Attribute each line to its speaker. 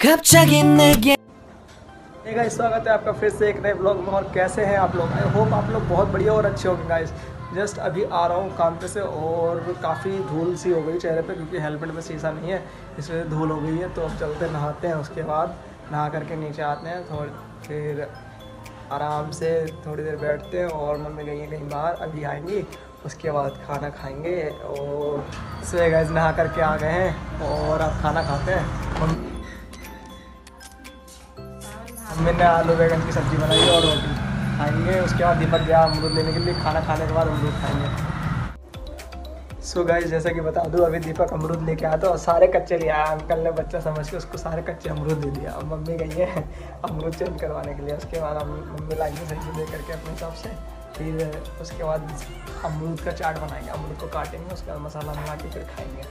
Speaker 1: 갑자기 내게
Speaker 2: hey guys, स्वागत है आपका फिर से एक नए ब्लॉग में और कैसे हैं आप लोग आई होप आप लोग बहुत बढ़िया और अच्छे होंगे गाइस जस्ट अभी आ रहा हूँ काम पे से और काफ़ी धूल सी हो गई चेहरे पे क्योंकि हेलमेट में शीशा नहीं है इस वजह से धूल हो गई है तो अब चलते नहाते हैं उसके बाद नहा करके नीचे आते हैं थोड़ी फिर आराम से थोड़ी देर बैठते हैं और मम्मी गई हैं कहीं बाहर अभी आएंगी उसके बाद खाना खाएंगे और सुबह गैस नहा करके आ गए हैं और अब खाना खाते हैं मम्मी मम्मी ने आलू बैगन की सब्ज़ी बनाई और रोटी खाएँगे, उसके बाद दीपक गया अमरूद लेने के लिए, खाना खाने के बाद अमरूद खाएँगे। सो गाइस जैसा कि बता दूँ, अभी दीपक अमरूद लेके आया और सारे कच्चे ले आया। अंकल ने बच्चा समझ के उसको सारे कच्चे अमरूद दे दिया। अब मम्मी गई है अमरूद चेंज करवाने के लिए। उसके बाद मम्मी लाएँगे सब्ज़ी दे करके अपने हिसाब से। फिर उसके बाद अमरूद का चाट बनाएँगे, अमरूद को काटेंगे, उसके बाद मसाला मिला के फिर खाएँगे।